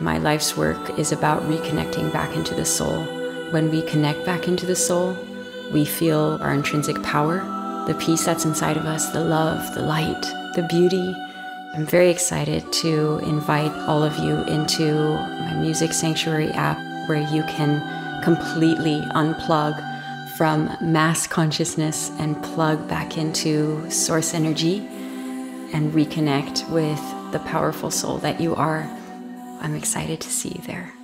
My life's work is about reconnecting back into the soul. When we connect back into the soul, we feel our intrinsic power, the peace that's inside of us, the love, the light, the beauty. I'm very excited to invite all of you into my Music Sanctuary app where you can completely unplug from mass consciousness and plug back into source energy and reconnect with the powerful soul that you are. I'm excited to see you there.